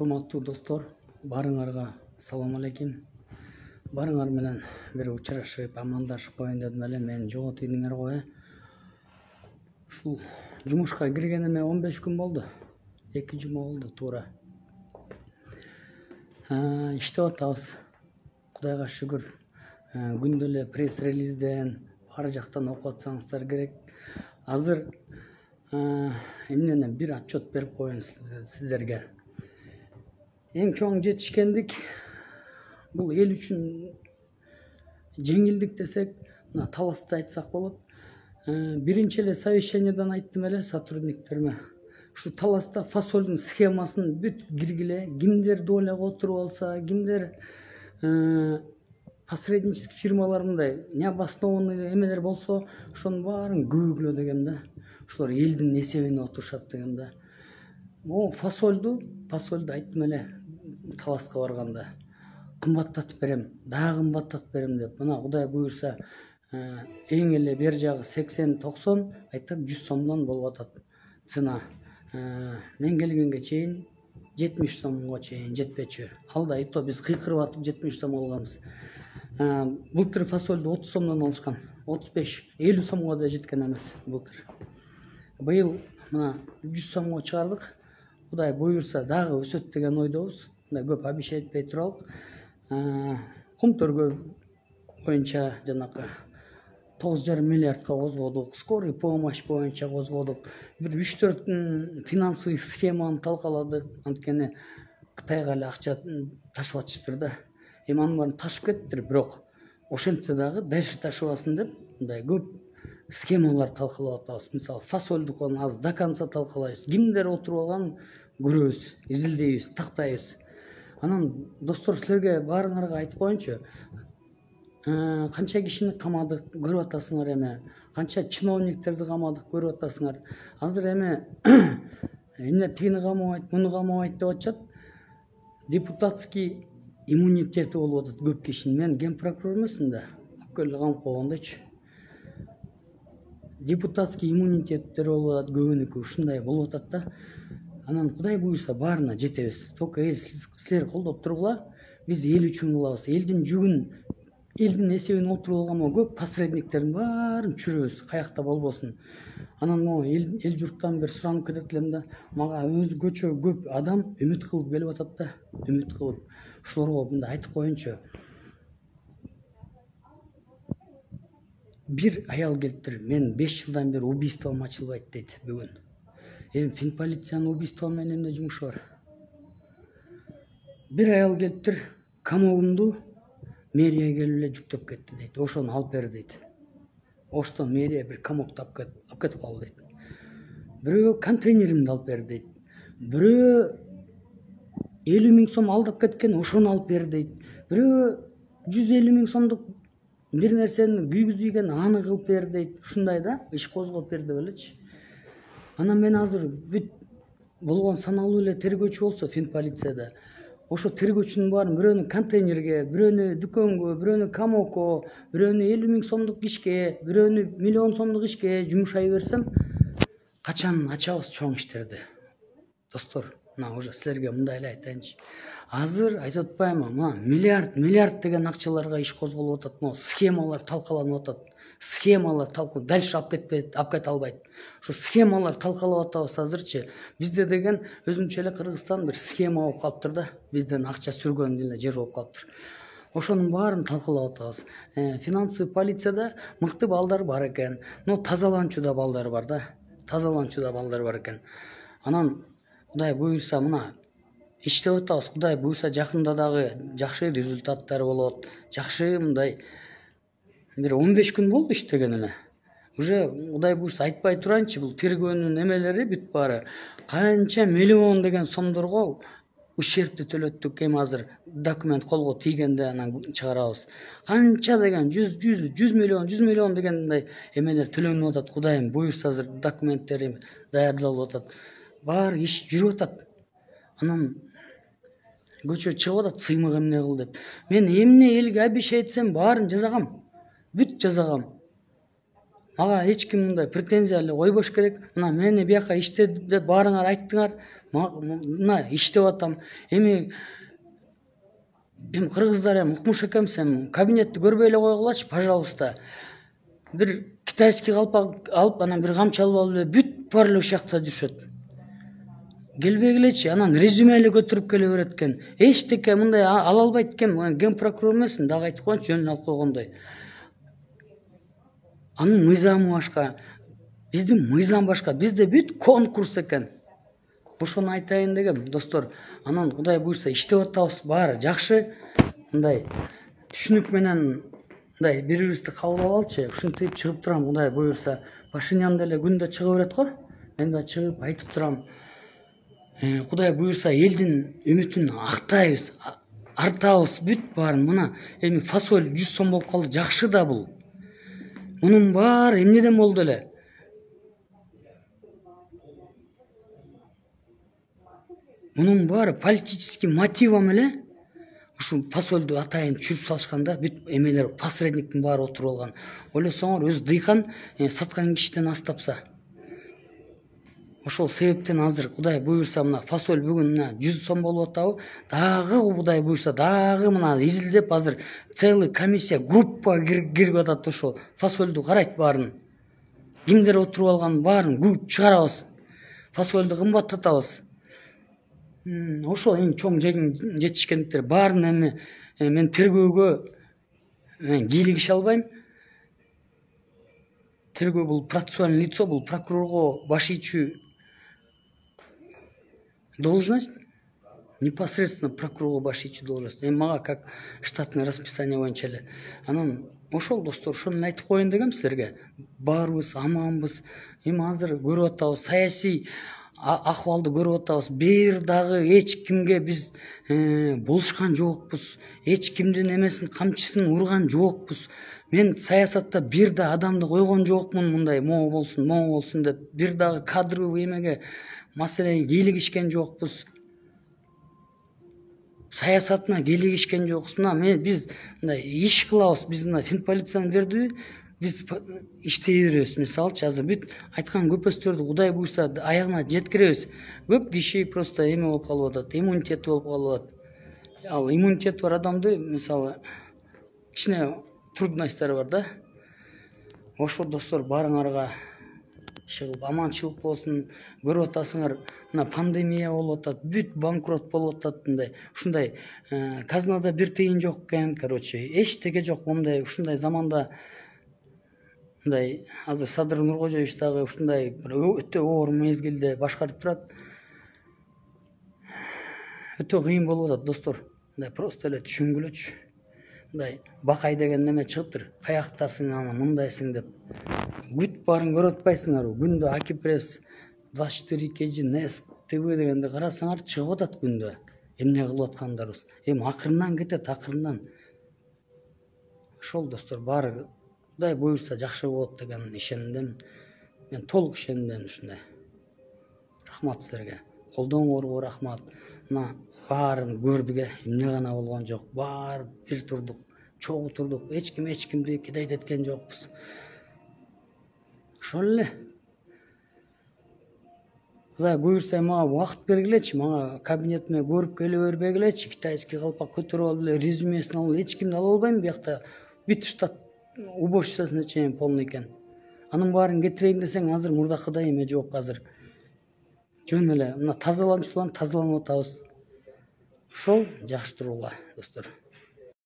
урматтуу достор баарыңарга салам алейкум баарыңар менен бир учурашып амандашып коеюн дедим эле мени жоготуйдуңар го э ушул жумушка киргениме он беш күн болду эки жума болду туура иштеп атабыз кудайга шүгүр күндө эле пресс релизден ар жактан окуп атсаңыздар керек азыр эмнени бир отчет берип коеюн сиздерге эң чоң жетишкендик бул эл үчүн жеңилдик десек мына таласты айтсак болот биринчи эле совещаниедан айттым эле сотрудниктериме ушу таласта фасолдун схемасын бүт киргиле кимдер доляга отуруп алса кимдер посреднический фирмалар мындай необоснованный эмелер болсо ошонун баарын көбүгүлө деген да ошолор элдин эсебине отурушат деген да могу фасольду фасольду айттым эле таласка барганда кымбаттатып берем дагы кымбаттатып берем деп мына кудай буюрса э, эң эле бери жагы сексен токсон айтат жүз сомдон болуп атат цена. Э, мен келгенге чейин жетимиш сомго чейин жетпечү ал да и то биз кыйкырып атып жетимиш сом алганбыз э, былтыр фасольду отуз сомдон алышкан отуз беш элүү сомго да жеткен эмес былтыр. Быйыл мына жүз сомго чыгардык кудай буюрса дагы өсөт деген ойдобуз мындай көп обещать этпей туралык кумтөргө боюнча жанакы тогуз жарым миллиардка козгодук скорый помощь боюнча козгодук бир үч төрт финансовый схеманы талкаладык анткени кытайга эле акча ташып атышыптыр да эми анын баарын ташып кетиптир бирок ошентсе дагы дальше ташыбасын деп мындай көп схемаларды талкалап атабыз мисалы фасольдукун азыр до конца талкалайбыз кимдер отуруп алганын көрөбүз изилдейбиз тактайбыз анан достор силерге баарыңарга айтып коеюнчу э, канча кишини камадык көрүп атасыңар эми канча чиновниктерди камадык көрүп атасыңар? Азыр эми эмне тигини камабайт муну камабайт деп атышат. Депутатский иммунитети болуп атат көп кишинин мен ген прокурор эмесмин да. Келип эле камап койгондойчу. Депутатский иммунитеттери болуп атат көбүнүкү ушундай болуп атат да. Анан кудай буюрса баарына жетебиз. Только эл силер колдоп тургула биз эл үчүн кылабыз элдин жүгүн элдин эсебине отуруп алган могу көп посредниктердин баарын түшүрөбүз каякта болбосун. Анан могу эл журттан бир суранып кетет элем да мага өзгөчө көп адам үмүт кылып келип атат да үмүт кылып. Ошолорго мындай айтып коеюнчу. Бир аял келиптир мен беш жылдан бери убийством ачылбайт дейт бүгүн. Эми финполициянын убийство менен эмне жумушу бар. Бир аял келиптир комогумду мэриягө келип эле жүктөп кетти дейт. Ошону алып бер дейт. Оштон мэрия бир комокту алып кетип калды дейт. Бирөө контейнеримди алып бер дейт. Бирөө элүү миң сом алдап кеткен ошону алып бер дейт. Бирөө жүз элүү миң сомдук бир нерсени күйгүзүп ийген аны кылып бер дейт. Ушундай да иш козгоп бер деп элечи анан мен азыр бүт болгон саналуу эле тергөөчү болсо фин полицияда. Ошо тергөөчүнүн баарын бирөөнү контейнерге бирөөнү дүкөнгө бирөөнү камокко бирөөнү элүү миң сомдук ишке бирөөнү миллион сомдук ишке жумшай берсем качан ачабыз чоң иштерди? Достор мына уже силерге мындай эле айтайынчы. Азыр айтып атпаймынбы мына миллиард миллиард деген акчаларга иш козголуп атат могу схемалар талкаланып атат. Схемалар талкалап дальше алып кетпейт алып кете албайт ошо схемалар талкалап атабыз азырчы бизде деген өзүнчө эле кыргызстан бир схема болуп калыптыр да бизден акча сүргөн эле жер болуп калыптыр ошонун баарын талкалап атабыз э, финансовый полицияда мыкты балдар бар экен но тазаланчу да балдар бар да тазаланчу да балдар бар экен анан кудай буюрса мына иштеп атабыз кудай буюрса жакында дагы жакшы результаттар болот жакшы мындай бир он беш күн болду иштегенине уже кудай буюрса айтпай турайынчы бул тергөөнүн эмелери бүт баары канча миллион деген сомдорго ущербти төлөттүк эми азыр. Документ колго тийгенде анан чыгарабыз канча деген жүз жүз жүз миллион жүз миллион деген мындай эмелер төлөнүп атат кудайым буюрса азыр документтери даярдалып атат баары иш жүрүп атат анан көчө чыгып атат сыймык эмне кыл деп. Мен эмне элге обещать этсем баарын жасагам бүт жасагам мага эч ким мындай претензия эле койбош керек. Мына мени бияка иште деп баарыңар айттыңар. Мына иштеп атам. Эми эми кыргыздар эми укмуш экенбиз эми кабинетти көрбөй эле койгулачы пожалуйста. Бир китайский калпак алып анан бир камчы алып алып эле бүт баары эле ушул жакта жүрүшөт келбегилечи анан резюме эле көтөрүп келе берет экен эчтеке мындай ала албайт экен ген прокурор эмесмин дагы айтып коеюнчу жөнүн алып койгондой анын мыйзамы башка биздин мыйзам башка бизде бүт конкурс экен. Ошону айтайын дегем достор анан кудай буюрса иштеп атабыз баары жакшы. Мындай түшүнүк менен мындай бири бирибизди кабыл алалычы ушинтип чыгып турам кудай буюрса пашинян деле күндө чыга берет го мен да чыгып айтып турам. Кудай буюрса элдин үмүтүн актайбыз артабыз бүт баарын. Мына эми фасоль жүз сом болуп калды жакшы да бул мунун баары эмнеден болду эле мунун баары политический мотивом эле ушул фасольду атайын түшүрүп салышканда бүт эмелер посредниктин баары отуруп алган ойлосоңор өзү дыйкан саткан кишиден аз тапса ошол себептен азыр кудай буюрса мына фасоль бүгүн мына жүз сом болуп атабы дагы кудай буюрса дагы мына изилдеп азыр целый комиссия группа кирип атат ошол фасольду карайт баарын кимдер отуруп алганын баарын күбүп чыгарабыз фасольду кымбаттатабыз ошол эң чоң жетишкендиктер баарын эми мен тергөөгө кийлигише албайм. Тергөө бул процессуальный лицо бул прокурорго баш ийчү должность непосредственно прокурорго баш ийчү должность. Эми мага как штатный расписание боюнча эле анан ошол достор ошону айтып коеюн дегем силерге. Баарыбыз аманбыз эми азыр көрүп атабыз саясий акыбалды көрүп атабыз. Бир дагы эч кимге биз э, болушкан жокпуз эч кимдин эмесин камчысын урган жокпуз. Мен саясатта бир да адамды койгон жокмун мындай могу болсун могу болсун деп. Бир дагы кадровый эмеге маселеге кийлигишкен жокпуз саясатына кийлигишкен жокпуз мына мен биз мындай иш кылабыз биз мына финполицияны бердиби биз иштей беребиз мисалычы азыр бүт айткан көпөстөрдү кудай буюрса аягына жеткиребиз көп киши просто эме болуп калып атат иммунитети болуп калып атат ал иммунитети бар адамды мисалы кичине трудностьтор бар да. Ошо достор баарыңарга чыгып аманчылык болсун көрүп атасыңар мына пандемия болуп атат бүт банкрот болуп атат мындай. Ушундай э, казынада бир тыйын жок экен короче эчтеке жок мондай ушундай заманда мындай азыр садыр нуркожоевич дагы ушундай бир өтө оор мезгилде башкарып турат өтө кыйын болуп атат достор мындай просто эле түшүнгүлөчү мындай бакай деген неме чыгыптыр каяктасың анан мындайсың деп. Бүт баарын көрүп атпайсыңарбы күндө акипресс двадцать четыре kg нес тв дегенди карасаңар чыгып атат күндө. Эмне кылып аткандарыбыз? Эми акырындан кетет акырындан ошол достор баары кудай буюрса жакшы болот деген ишенимдемин мен толук ишенимдемин ушундай. Рахмат силерге. Колдооңорго рахмат. Мына баарын көрдүк э эмне гана болгон жок. Баары бир турдук чогуу турдук. Эч ким эч кимди кидайт эткен жокпуз. Ошол эле кудай буюрса мага убакыт бергилечи мага кабинетиме көрүп келе бербегилечи китайский калпак көтөрүп алып эле резюмесин алып кимди ала албайм биякта бүт штат уборщицасына чейин полный экен анын баарын кетирейин десең азыр мурдакыдай эме жок азыр. Жөн эле мына тазаланчу тазаланып атабыз ошол жакшы тургула достор